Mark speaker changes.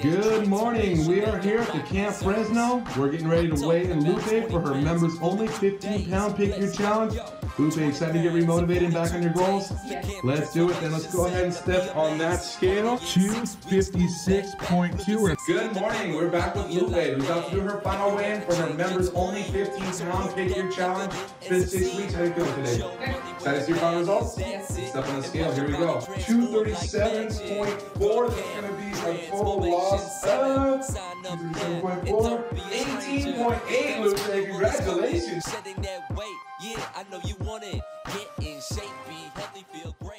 Speaker 1: Good morning. We are here at the Camp Fresno. We're getting ready to weigh in Lupe for her members only 15 pound pick your challenge. Lupe, excited to get remotivated and back on your goals? Let's do it then. Let's go ahead and step on that scale.
Speaker 2: 256.2.
Speaker 1: Good morning. We're back with Lupe, who's about to do her final weigh in for her members only 15 pound pick your challenge. It's been six weeks. How you feeling
Speaker 3: today? Excited
Speaker 1: your final results?
Speaker 4: Step
Speaker 1: on the scale, here we go. 237.4, that's gonna be a total loss
Speaker 3: 237.4,
Speaker 1: 18.8, Lupe, congratulations. Shedding
Speaker 3: that weight, yeah, I know you want it. Get in shape, be healthy, feel great.